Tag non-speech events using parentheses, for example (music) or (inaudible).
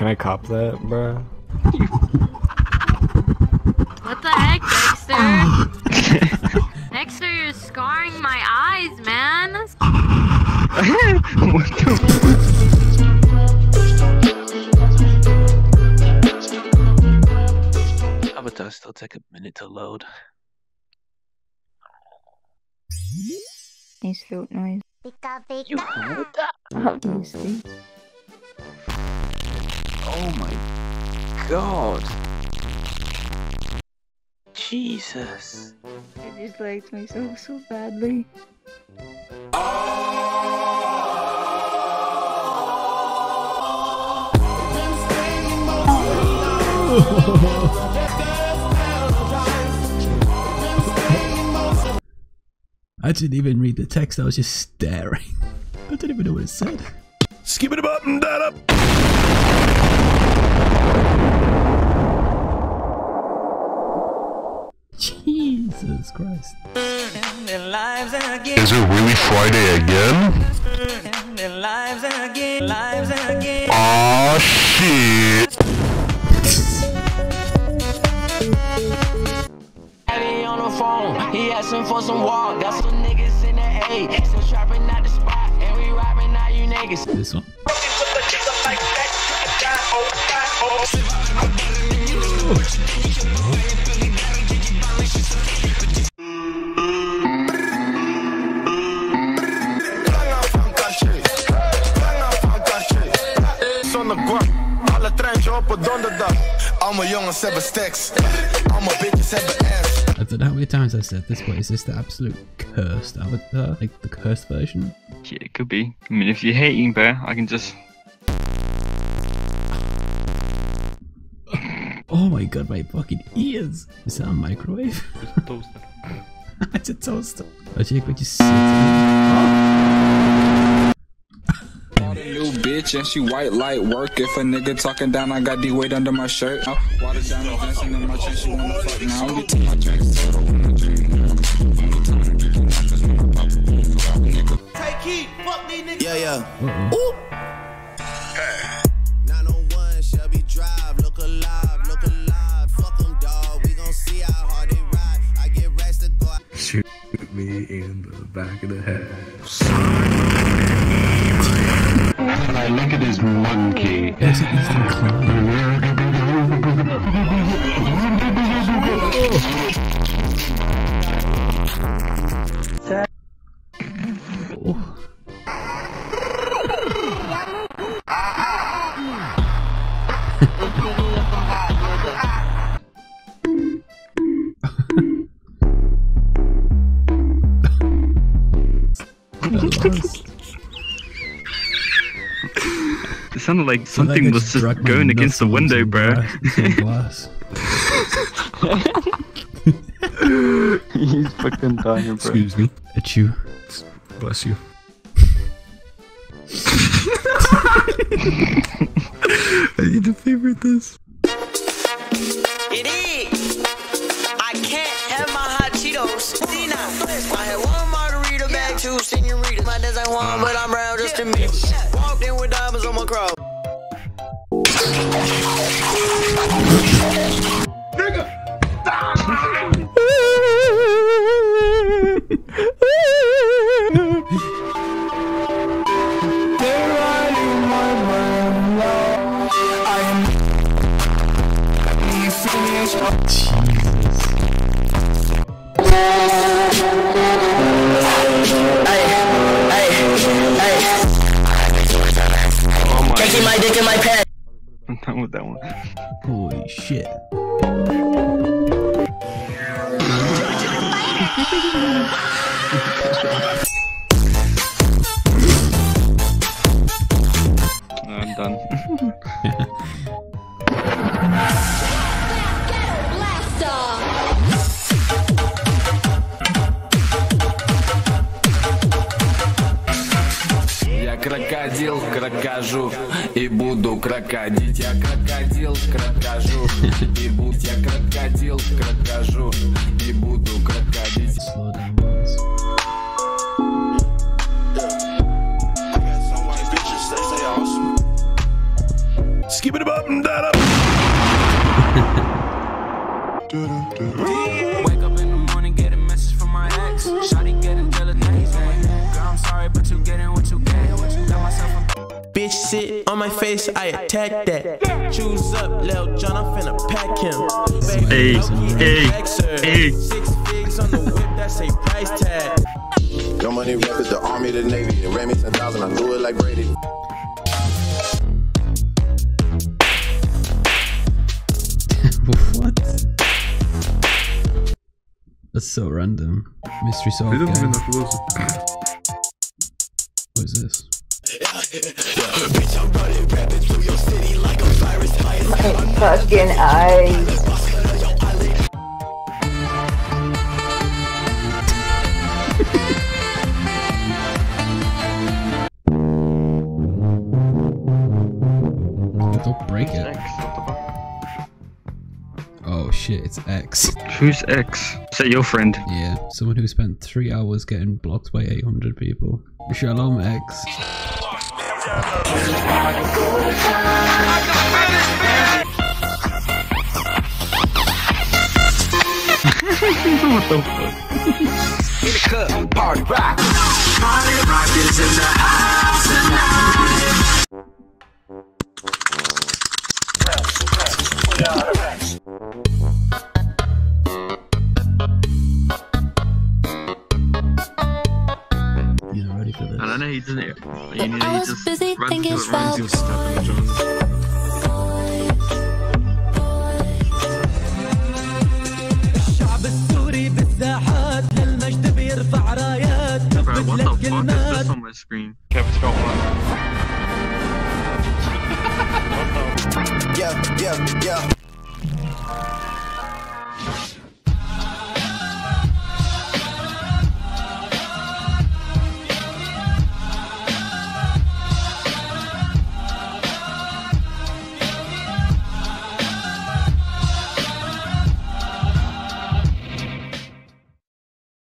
Can I cop that, bro? What the heck, Dexter? (laughs) Dexter, you're scarring my eyes, man. what the? Avatar still take a minute to load. Nice throat noise. You heard that? Obviously. Oh my god. Jesus. I just liked myself so badly. (laughs) I didn't even read the text, I was just staring. (laughs) I didn't even know what it said. Skip it up and that up. Jesus Christ. Is it really Friday again? Aw, shit. On the phone, he asking for some walk. Got some niggas in the A, still trapping out the spot, and we robbing out you niggas. This one. Zonder Allemaal jongens hebben stacks, allemaal bitches hebben ass. I don't know how many times I've said this, but is this the absolute cursed avatar? Like the cursed version? Yeah, it could be. I mean, if you're hating, bro, I can just. Oh my god, my fucking ears! Is that a microwave? It's a Toaster. (laughs) it's a toaster. Oh, Jake, would you sit Oh. New bitch and she white light work. If a nigga talking down, I got D weight under my shirt. Uh, water down and dancing in my chest. She wanna fuck now. I'm getting my drinks soda when I drink. Yeah, yeah. Uh-oh. Ooh. 901 Shelby Drive. Look alive, look alive. Fuck them, dog. We gon' see how hard they ride. I get racks to go. Shoot me in the back of the head. Monkey. Yes, it's the clown. Oh. (laughs) It sounded like So something was just just dragged my going against the window, bro. glass- into glass. (laughs) He's fucking dying, bro. Excuse me. A you. Bless you. (laughs) I need to favorite this. It is. I can't have my hot Cheetos. Dina. I had one margarita bag, two senoritas. My design one, ah. but I'm brown just to me. Walked in with потому... Ой, Я крокодил, крокожу. И буду крокодить, я крокодил, крокожу. И буду я крокодил, крокожу. И буду крокодить. Skip it up and that up. sorry, but you getting what you get. Got myself a Bitch sit on my face, I attack that. Choose up, Lil John, I'm finna pack him. Hey, hey, hey. Six figs on the whip, that's a price tag. Your money rep is the army, the navy. It ran me 10,000, I do it like Brady. (laughs) what? That's so random. Mystery solved. They don't gang. even know who was What is this? My fucking eyes. Don't break it. Oh shit, it's X. Who's X? Is that your friend? Yeah, someone who spent three hours getting blocked by 800 people. Shalom X. (laughs) in the club, party rock. Party rock is in the house tonight. in there. You need I was just busy run thinking through, about run what the fuck is this on my screen? Kevin's got one. (laughs) yeah, yeah, yeah.